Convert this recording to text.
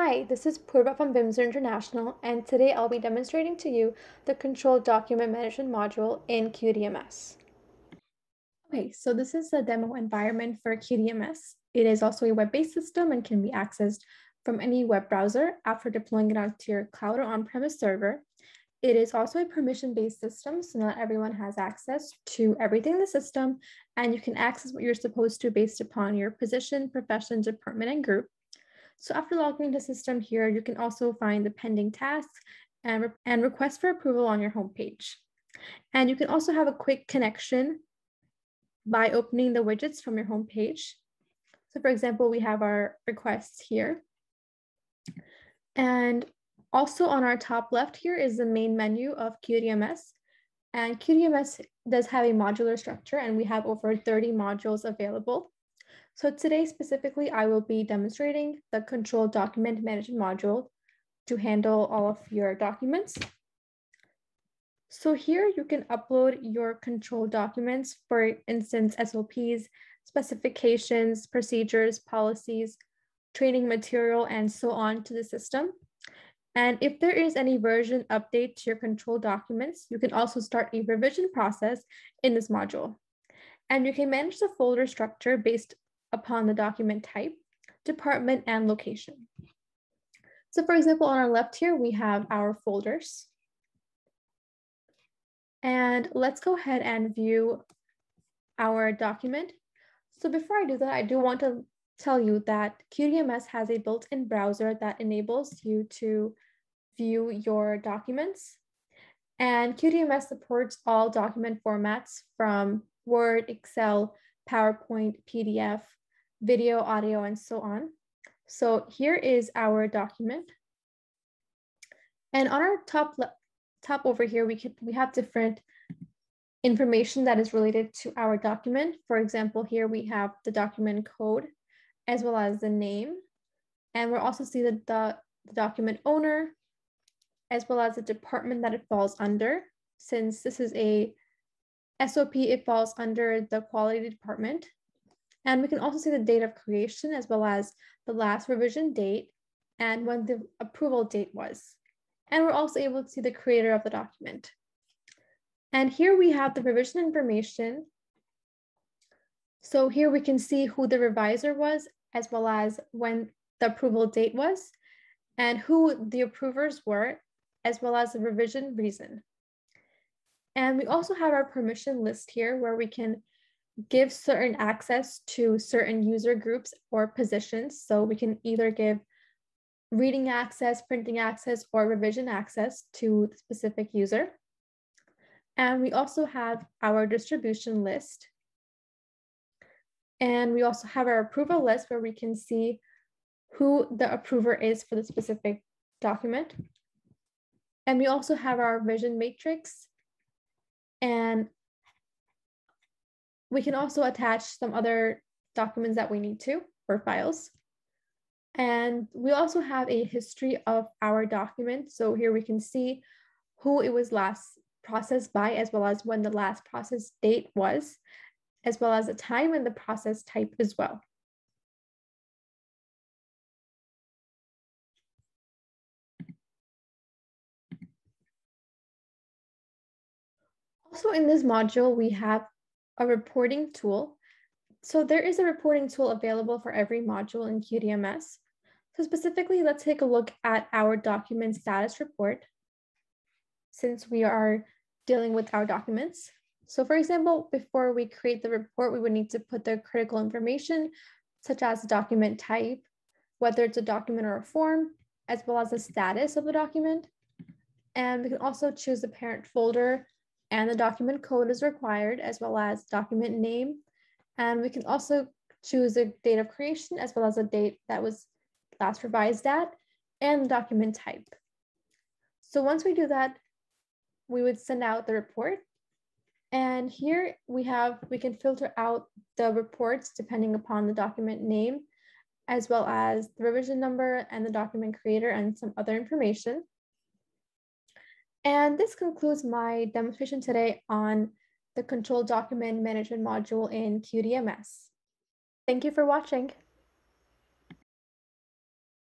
Hi, this is Purva from Bimser International, and today I'll be demonstrating to you the Control Document Management module in QDMS. Okay, so this is the demo environment for QDMS. It is also a web-based system and can be accessed from any web browser after deploying it onto your cloud or on-premise server. It is also a permission-based system, so not everyone has access to everything in the system, and you can access what you're supposed to based upon your position, profession, department, and group. So after logging into system here, you can also find the pending tasks and, re and request for approval on your homepage. And you can also have a quick connection by opening the widgets from your homepage. So for example, we have our requests here. And also on our top left here is the main menu of QDMS. And QDMS does have a modular structure and we have over 30 modules available. So today specifically, I will be demonstrating the control document management module to handle all of your documents. So here you can upload your control documents, for instance, SOPs, specifications, procedures, policies, training material, and so on to the system. And if there is any version update to your control documents, you can also start a revision process in this module. And you can manage the folder structure based upon the document type, department, and location. So for example, on our left here, we have our folders. And let's go ahead and view our document. So before I do that, I do want to tell you that QDMS has a built-in browser that enables you to view your documents. And QDMS supports all document formats from Word, Excel, PowerPoint, PDF, video, audio, and so on. So here is our document. And on our top, top over here, we, can, we have different information that is related to our document. For example, here we have the document code as well as the name. And we'll also see the, the, the document owner as well as the department that it falls under. Since this is a SOP, it falls under the quality department. And we can also see the date of creation as well as the last revision date and when the approval date was. And we're also able to see the creator of the document. And here we have the revision information. So here we can see who the reviser was as well as when the approval date was and who the approvers were as well as the revision reason. And we also have our permission list here where we can give certain access to certain user groups or positions. So we can either give reading access, printing access, or revision access to the specific user. And we also have our distribution list. And we also have our approval list where we can see who the approver is for the specific document. And we also have our vision matrix and we can also attach some other documents that we need to or files. And we also have a history of our document. So here we can see who it was last processed by, as well as when the last process date was, as well as the time and the process type as well. Also in this module, we have a reporting tool. So there is a reporting tool available for every module in QDMS. So specifically, let's take a look at our document status report since we are dealing with our documents. So for example, before we create the report, we would need to put the critical information such as document type, whether it's a document or a form, as well as the status of the document. And we can also choose the parent folder and the document code is required as well as document name. And we can also choose a date of creation as well as a date that was last revised at and the document type. So once we do that, we would send out the report. And here we have, we can filter out the reports depending upon the document name, as well as the revision number and the document creator and some other information. And this concludes my demonstration today on the control document management module in QDMS. Thank you for watching.